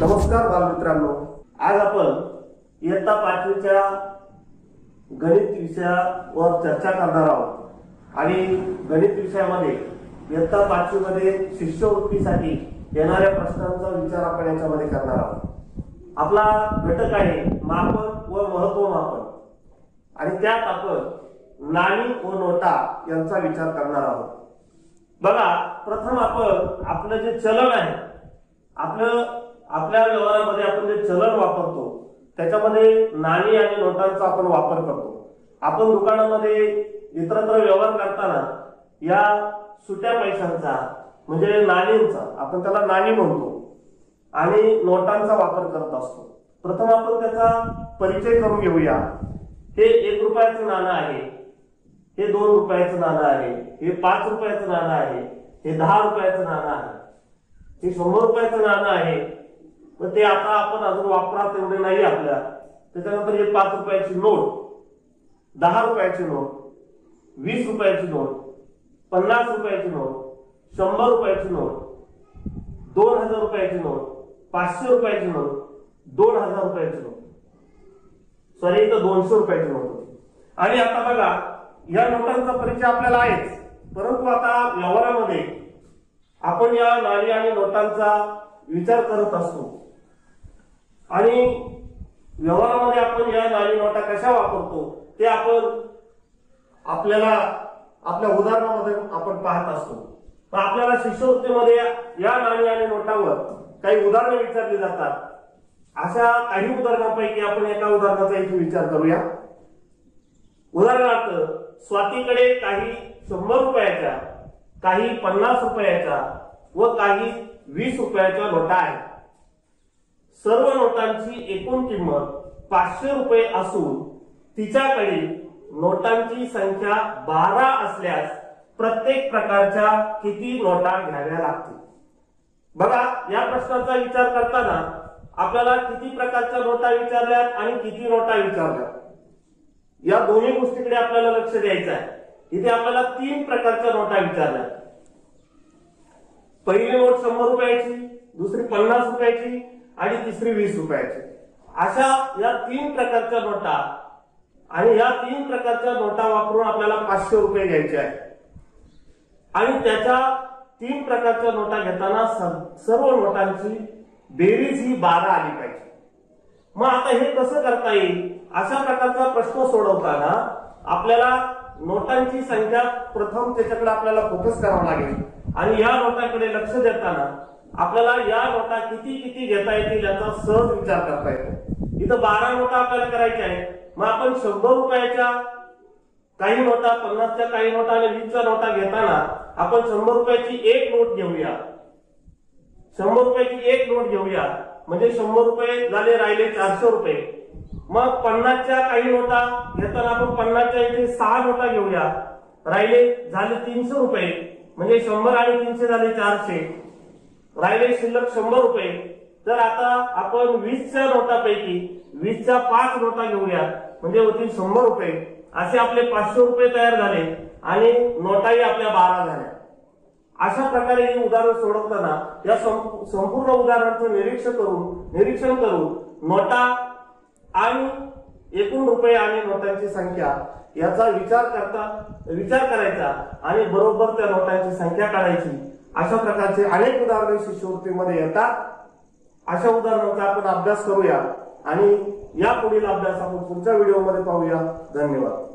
नमस्कार बालमित्रांनो. आज आपण इयत्ता पाचवीच्या गणित विषयावर चर्चा करणार आहोत. आणि गणित विषयामध्ये इयत्ता पाचवीमध्ये शिष्यवृत्तीसाठी येणाऱ्या प्रश्नांचा विचार आपण याच्यामध्ये करणार आहोत. आपला घटक आहे मापन व महत्त्व मापन. आणि त्यात आपण नाणी व नोटा यांचा विचार करणार आहोत. बघा प्रथम आपण आपलं जे चलन आहे आपलं आपल्या व्यवहारामध्ये आपण जे चलन वापरतो त्याच्यामध्ये नाणी आणि नोटांचा आपण वापर करतो. आपण दुकानामध्ये इतरत्र व्यवहार करताना या सुट्या पैशांचा म्हणजे नाणींचा आपण त्याला नाणी म्हणतो आणि नोटांचा वापर करत असतो. प्रथम आपण त्याचा परिचय करून घेऊया. हे एक रुपयाचं नाणं आहे हे दोन रुपयाचं नाणं आहे हे पाच रुपयाचं नाणं आहे हे दहा रुपयाचं नाणं आहे. हे शंभर रुपयाचं नाणं आहे पण ते आता आपण अजून वापरात एवढे नाही आपल्या. त्याच्यानंतर हे पाच रुपयाची नोट दहा रुपयाची नोट वीस रुपयाची नोट पन्नास रुपयाची नोट शंभर रुपयाची नोट दोन हजार रुपयाची नोट पाचशे रुपयाची नोट दोन हजार रुपयाची नोट. सॉरी इथं दोनशे रुपयाची नोट होती. आणि आता बघा या नोटांचा परिचय आपल्याला आहेच. परंतु आता व्यवहारामध्ये आपण या नाणी आणि नोटांचा विचार करत असतो. आणि व्यवहारामध्ये आपण या नाणी नोटा कशा वापरतो ते आपण आपल्याला आपल्या उदाहरणामध्ये आपण पाहत असतो. पण आपल्याला शिष्यवृत्तीमध्ये या नाणी आणि नोटावर काही उदाहरणं विचारली जातात. अशा काही उदाहरणांपैकी आपण एका उदाहरणाचा इथे विचार करूया. उदाहरणार्थ स्वातीकडे काही शंभर रुपयाच्या काही पन्नास रुपयाच्या व काही वीस रुपयाच्या नोटा आहेत. सर्व नोटांची एकूण किंमत पाचशे रुपये असून तिच्याकडे नोटांची संख्या बारा असल्यास प्रत्येक प्रकारच्या किती नोटा घ्याव्या लागतील? बघा या प्रश्नाचा विचार करताना आपल्याला किती प्रकारच्या नोटा विचारल्यात आणि किती नोटा विचारल्यात? या दोन्ही गोष्टीकडे आपल्याला लक्ष द्यायचं आहे. इथे आपल्याला तीन प्रकारच्या नोटा विचारल्या पहिली नोट शंभर रुपयाची दुसरी पन्नास रुपयाची आणि तिसरी वीस रुपयाची. अशा या तीन प्रकारच्या नोटा आणि या तीन प्रकारच्या नोटा वापरून आपल्याला पाचशे रुपये घ्यायचे आहेत. आणि त्याच्या तीन प्रकारच्या नोटा घेताना सर्व नोटांची बेरीज ही बारा आली पाहिजे. मग आता हे कसं करता येईल? अशा प्रकारचा प्रश्न सोडवताना आपल्याला नोटांची संख्या प्रथम त्याच्याकडे आपल्याला फोकस करावा लागेल. आणि या नोटाकडे लक्ष देताना आपल्याला या नोटा किती किती घेता येतील याचा सहज विचार करता येतो. इथं बारा नोटा आपल्याला करायच्या आहेत. मग आपण शंभर रुपयाच्या काही नोटा पन्नासच्या काही नोटा आणि वीसच्या नोटा घेताना आपण शंभर रुपयाची एक नोट घेऊया. शंभर रुपयाची एक नोट घेऊया. म्हणजे शंभर रुपये झाले राहिले चारशे रुपये. मग पन्नासच्या काही नोटा घेताना आपण पन्नासच्या इथे सहा नोटा घेऊया. राहिले झाले तीनशे रुपये. म्हणजे शंभर आणि तीनशे झाले चारशे. राहिले शिल्लक शंभर रुपये. तर आता आपण वीसच्या नोटापैकी वीसच्या पाच नोटा घेऊया. म्हणजे होतील शंभर रुपये. असे आपले पाचशे रुपये तयार झाले आणि नोटाही आपल्या बारा झाल्या. अशा प्रकारे हे उदाहरण सोडवताना या सं- संपूर्ण उदाहरणाचं निरीक्षण करून निरीक्षण करून नोटा आणि एकूण रुपये आणि नोटांची संख्या याचा विचार करता विचार करायचा आणि बरोबर त्या नोटांची संख्या काढायची. अशा प्रकारचे अनेक उदाहरणे शिष्यवृत्तीमध्ये येतात. अशा उदाहरणांचा आपण अभ्यास करूया आणि या पुढील अभ्यास आपण पुढच्या व्हिडिओमध्ये पाहूया. धन्यवाद.